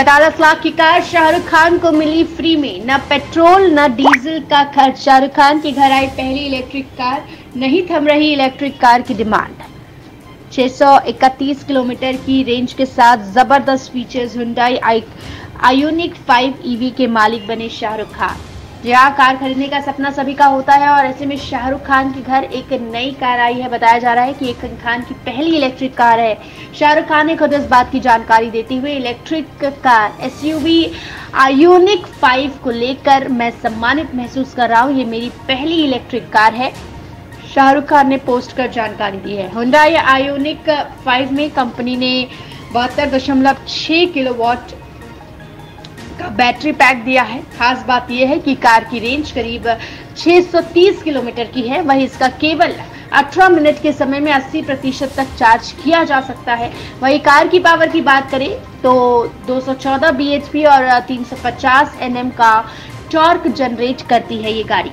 पैतालीस लाख की कार शाहरुख खान को मिली फ्री में। न पेट्रोल, न डीजल का खर्च। शाहरुख खान के घर आई पहली इलेक्ट्रिक कार। नहीं थम रही इलेक्ट्रिक कार की डिमांड। 631 किलोमीटर की रेंज के साथ ज़बरदस्त फीचर्स हुंडई आयोनिक 5 ईवी के मालिक बने शाहरुख खान। जहाँ कार खरीदने का सपना सभी का होता है और ऐसे में शाहरुख खान के घर एक नई कार आई है, बताया जा रहा है कि एक खान की पहली इलेक्ट्रिक कार है। शाहरुख खान ने खुद इस बात की जानकारी देते हुए electric car S U V Ioniq 5 को लेकर मैं सम्मानित महसूस कर रहा हूँ। ये मेरी पहली इलेक्ट्रिक कार है। शाहरुख खान ने पोस्ट कर जानकारी दी है। हुडाई आयोनिक 5 में कंपनी ने बहत्तर दशमलव छह किलोवाट का बैटरी पैक दिया है। खास बात यह है कि कार की रेंज करीब 630 किलोमीटर की है। वही इसका केवल 18 मिनट के समय में 80 प्रतिशत तक चार्ज किया जा सकता है। वही कार की पावर की बात करें तो 214 bhp और 350 nm का टॉर्क जनरेट करती है ये गाड़ी।